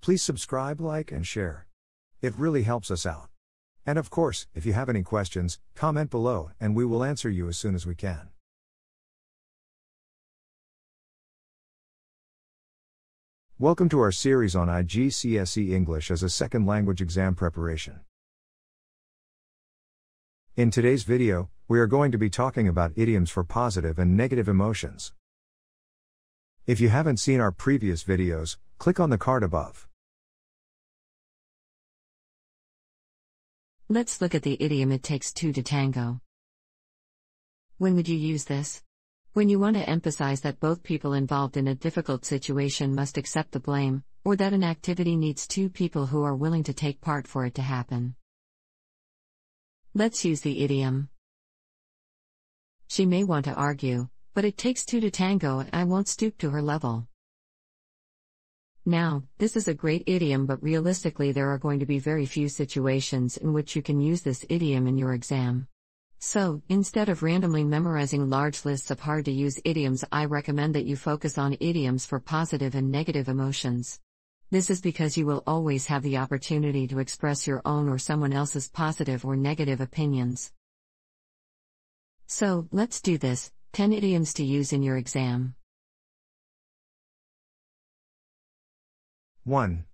Please subscribe, like, and share. It really helps us out. And of course, if you have any questions, comment below and we will answer you as soon as we can. Welcome to our series on IGCSE English as a second language exam preparation. In today's video, we are going to be talking about idioms for positive and negative emotions. If you haven't seen our previous videos, click on the card above. Let's look at the idiom it takes two to tango. When would you use this? When you want to emphasize that both people involved in a difficult situation must accept the blame, or that an activity needs two people who are willing to take part for it to happen. Let's use the idiom. She may want to argue, but it takes two to tango and I won't stoop to her level. Now, this is a great idiom, but realistically, there are going to be very few situations in which you can use this idiom in your exam. So, instead of randomly memorizing large lists of hard to use idioms, I recommend that you focus on idioms for positive and negative emotions. This is because you will always have the opportunity to express your own or someone else's positive or negative opinions. So, let's do this 10 idioms to use in your exam. 1.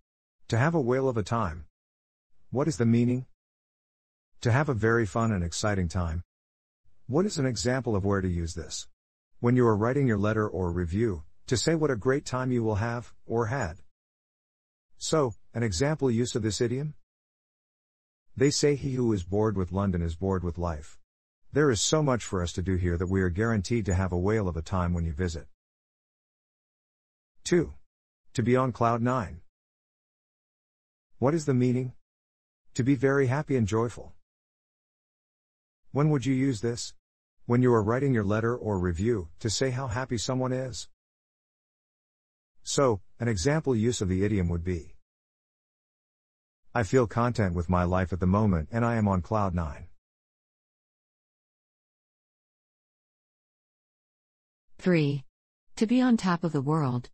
To have a whale of a time. What is the meaning? To have a very fun and exciting time. What is an example of where to use this? When you are writing your letter or review, to say what a great time you will have, or had. So, an example use of this idiom? They say he who is bored with London is bored with life. There is so much for us to do here that we are guaranteed to have a whale of a time when you visit. 2. To be on cloud 9. What is the meaning? To be very happy and joyful. When would you use this? When you are writing your letter or review, to say how happy someone is. So, an example use of the idiom would be I feel content with my life at the moment and I am on cloud 9. 3. To be on top of the world.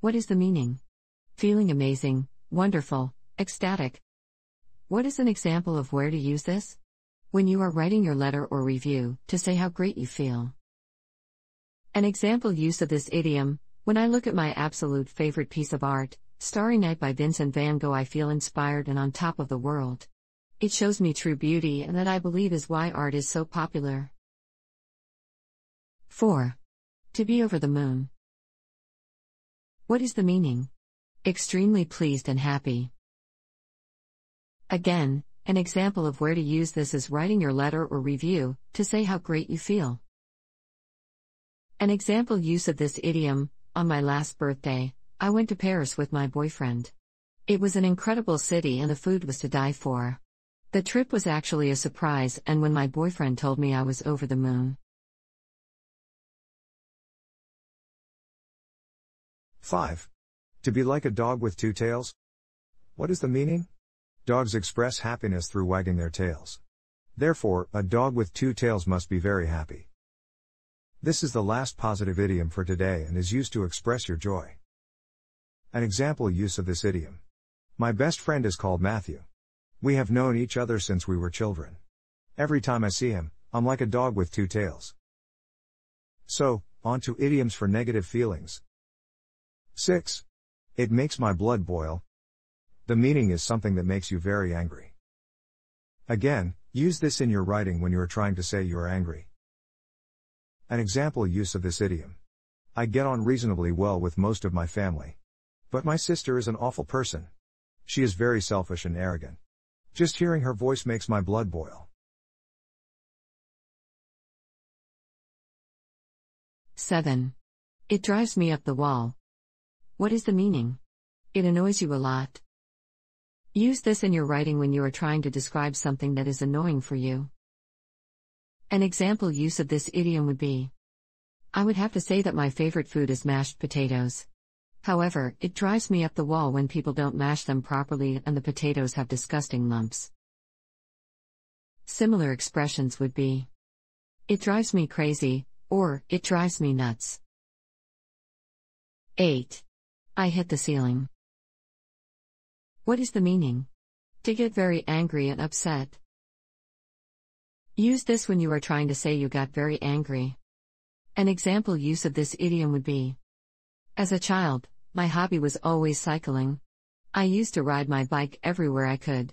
What is the meaning? Feeling amazing, wonderful, ecstatic. What is an example of where to use this? When you are writing your letter or review, to say how great you feel. An example use of this idiom when I look at my absolute favorite piece of art, Starry Night by Vincent van Gogh, I feel inspired and on top of the world. It shows me true beauty and that I believe is why art is so popular. 4. To be over the moon. What is the meaning? Extremely pleased and happy. Again, an example of where to use this is writing your letter or review, to say how great you feel. An example use of this idiom on my last birthday, I went to Paris with my boyfriend. It was an incredible city and the food was to die for. The trip was actually a surprise, and when my boyfriend told me I was over the moon. 5. To be like a dog with two tails? What is the meaning? Dogs express happiness through wagging their tails. Therefore, a dog with two tails must be very happy. This is the last positive idiom for today and is used to express your joy. An example use of this idiom. My best friend is called Matthew. We have known each other since we were children. Every time I see him, I'm like a dog with two tails. So, on to idioms for negative feelings. 6. It makes my blood boil, the meaning is something that makes you very angry. Again, use this in your writing when you are trying to say you are angry. An example use of this idiom. I get on reasonably well with most of my family. But my sister is an awful person. She is very selfish and arrogant. Just hearing her voice makes my blood boil. 7. It drives me up the wall. What is the meaning? It annoys you a lot. Use this in your writing when you are trying to describe something that is annoying for you. An example use of this idiom would be I would have to say that my favorite food is mashed potatoes. However, it drives me up the wall when people don't mash them properly and the potatoes have disgusting lumps. Similar expressions would be It drives me crazy, Or, it drives me nuts. 8. I hit the ceiling. What is the meaning? To get very angry and upset. Use this when you are trying to say you got very angry. An example use of this idiom would be As a child, my hobby was always cycling. I used to ride my bike everywhere I could.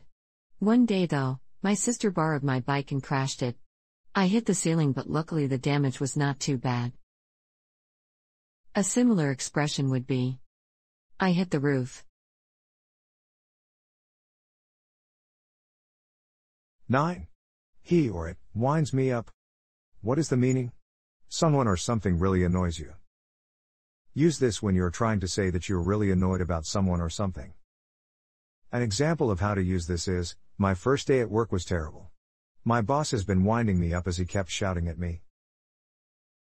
One day, though, my sister borrowed my bike and crashed it. I hit the ceiling, but luckily the damage was not too bad. A similar expression would be I hit the roof. 9. He or it winds me up. What is the meaning? Someone or something really annoys you. Use this when you're trying to say that you're really annoyed about someone or something. An example of how to use this is My first day at work was terrible. My boss has been winding me up as he kept shouting at me.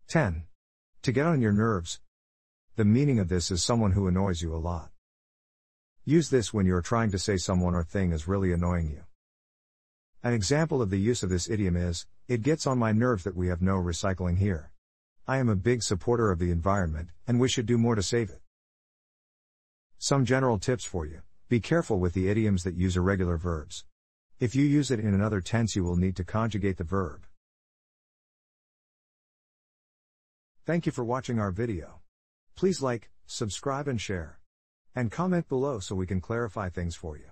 10. To get on your nerves. The meaning of this is someone who annoys you a lot. Use this when you're trying to say someone or thing is really annoying you. An example of the use of this idiom is, it gets on my nerves that we have no recycling here. I am a big supporter of the environment, and we should do more to save it. Some general tips for you be careful with the idioms that use irregular verbs. If you use it in another tense, you will need to conjugate the verb. Thank you for watching our video. Please like, subscribe, and share. And comment below so we can clarify things for you.